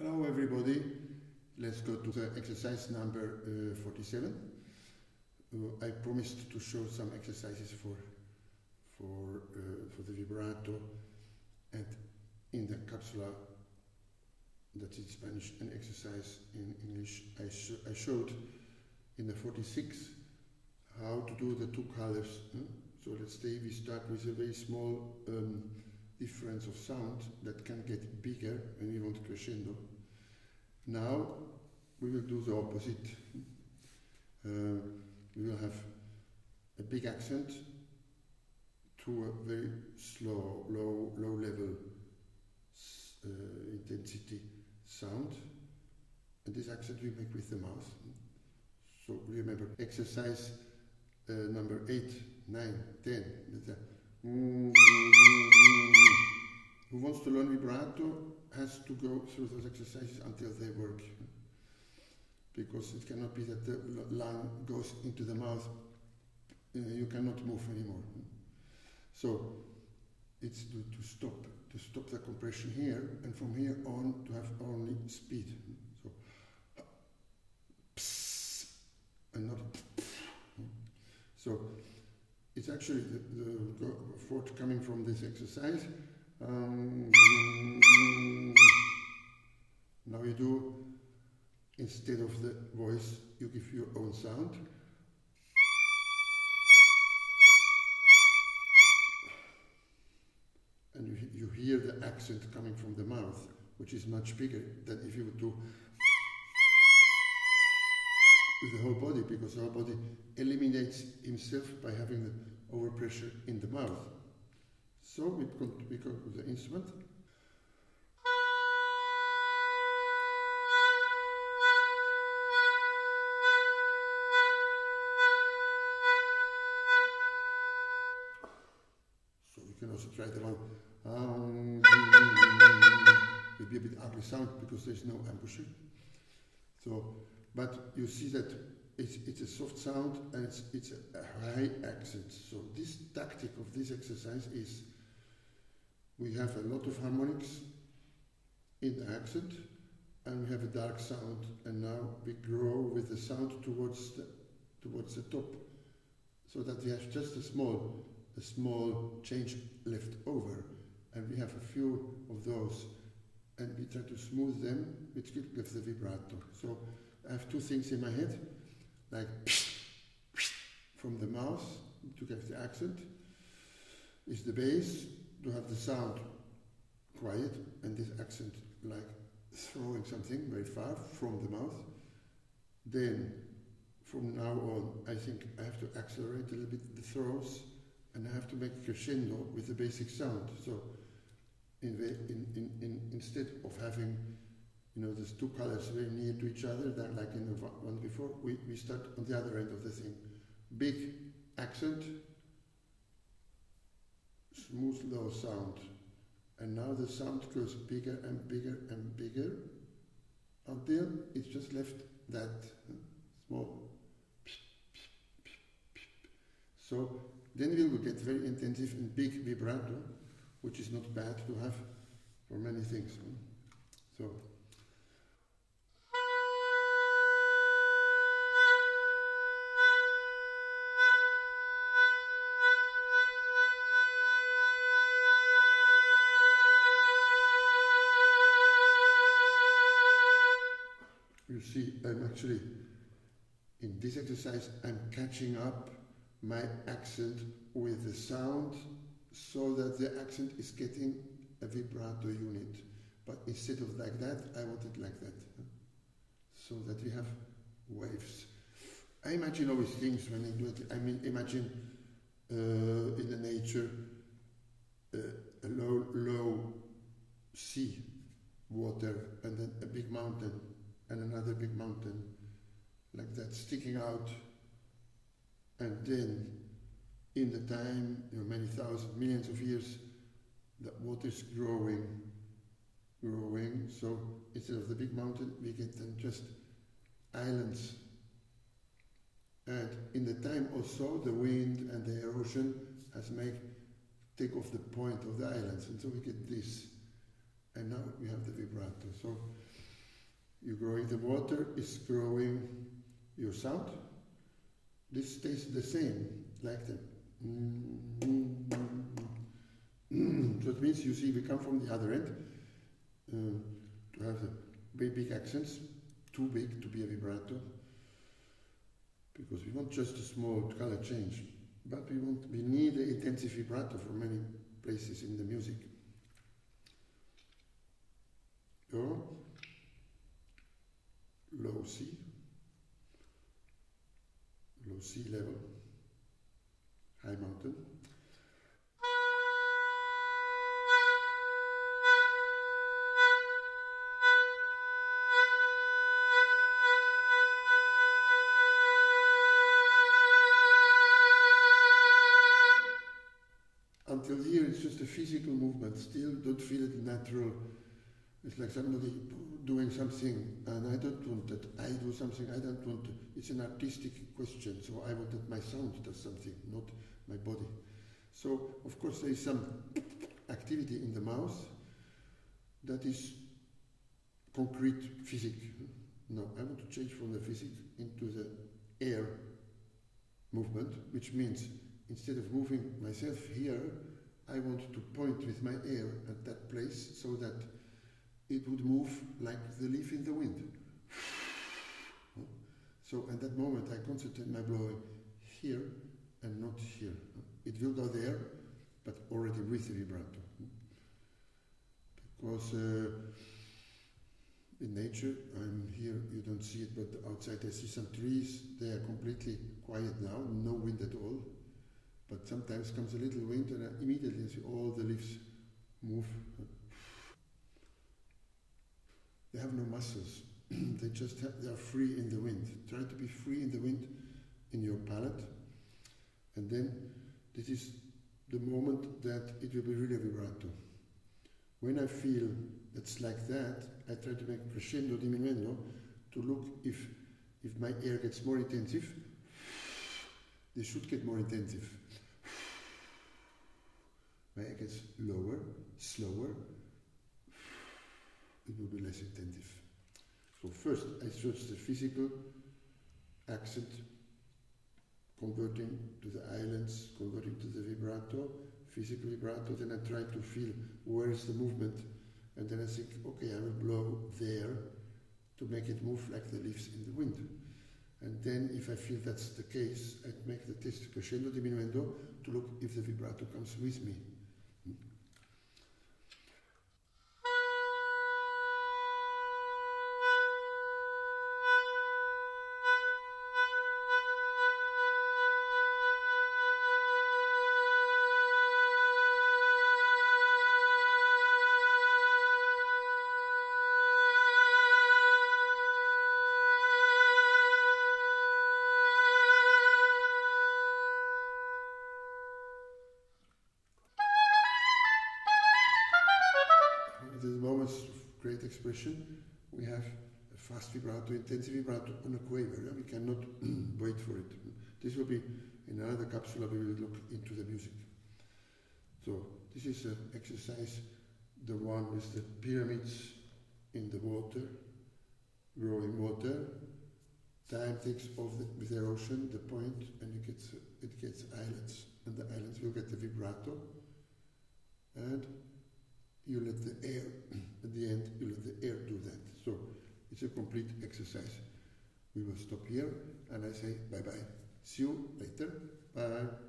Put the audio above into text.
Hello everybody. Let's go to the exercise number uh, 47. Uh, I promised to show some exercises for for uh, for the vibrato and in the capsula that is in Spanish and exercise in English I, sh I showed in the 46 how to do the two colors. Huh? So let's say we start with a very small um, difference of sound that can get bigger when we want crescendo. Now we will do the opposite. Uh, we will have a big accent to a very slow, low, low level uh, intensity sound, and this accent we make with the mouth. So remember exercise uh, number 8, 9, 10. Who wants to learn vibrato has to go through those exercises until they work. Because it cannot be that the lung goes into the mouth, uh, you cannot move anymore. So it's to, to stop, to stop the compression here, and from here on to have only speed. So, and not. So it's actually the, the thought coming from this exercise. Um, now you do, instead of the voice, you give your own sound. And you, you hear the accent coming from the mouth, which is much bigger than if you would do with the whole body, because the whole body eliminates himself by having the overpressure in the mouth. So we go, we go to the instrument. So we can also try the one. Um, maybe a bit ugly sound because there's no embouchure. So, but you see that it's, it's a soft sound and it's, it's a high accent. So this tactic of this exercise is we have a lot of harmonics in the accent and we have a dark sound and now we grow with the sound towards the, towards the top so that we have just a small a small change left over and we have a few of those and we try to smooth them which gives the vibrato. So I have two things in my head like from the mouth to get the accent is the bass to have the sound quiet and this accent like throwing something very far from the mouth. Then from now on I think I have to accelerate a little bit the throws and I have to make crescendo with the basic sound. So in, in, in, in, instead of having you know, there's two colors very near to each other, that like in the one before, we, we start on the other end of the thing. Big accent, smooth low sound. And now the sound grows bigger and bigger and bigger until it's just left that uh, small. So then we will get very intensive and big vibrato, which is not bad to have for many things. So. You see, I'm actually, in this exercise, I'm catching up my accent with the sound so that the accent is getting a vibrato unit. But instead of like that, I want it like that. So that we have waves. I imagine always things when I do it. I mean, imagine uh, in the nature uh, a low, low sea, water, and then a big mountain and another big mountain like that sticking out. And then in the time you know many thousand millions millions of years the water is growing growing. So instead of the big mountain we get then just islands. And in the time also the wind and the erosion has made take off the point of the islands. And so we get this. And now we have the vibrato. So growing the water is growing your sound. This stays the same, like the. so it means you see we come from the other end uh, to have the very big accents, too big to be a vibrato, because we want just a small color change, but we want we need an intensive vibrato for many places in the music. Or low sea, low sea level, high mountain. Until here it's just a physical movement, still don't feel it natural. It's like somebody doing something and I don't want that I do something, I don't want to. It's an artistic question, so I want that my sound does something, not my body. So, of course, there is some activity in the mouth that is concrete physics. No, I want to change from the physics into the air movement, which means instead of moving myself here, I want to point with my air at that place so that it would move like the leaf in the wind. So at that moment I concentrate my blowing here and not here. It will go there, but already with the vibrato. Because uh, in nature, I'm here, you don't see it, but outside I see some trees, they are completely quiet now, no wind at all. But sometimes comes a little wind and I immediately see all the leaves move. They have no muscles. they just have, they are free in the wind. Try to be free in the wind in your palate. And then this is the moment that it will be really vibrato. When I feel it's like that, I try to make crescendo diminuendo to look if if my air gets more intensive, they should get more intensive. My air gets lower, slower, it will be less intensive. So first I search the physical accent, converting to the islands, converting to the vibrato, physical vibrato, then I try to feel where is the movement, and then I think, okay, I will blow there to make it move like the leaves in the wind. And then if I feel that's the case, I make the test crescendo diminuendo to look if the vibrato comes with me. Great expression, we have a fast vibrato, intensive vibrato on a quaver. We cannot wait for it. This will be in another capsule we will look into the music. So this is an exercise, the one with the pyramids in the water, growing water. Time takes off the, with the erosion, the point, and it gets, it gets islets, and the islands will get the vibrato. And you let the air, at the end, you let the air do that. So it's a complete exercise. We will stop here and I say bye bye. See you later. Bye.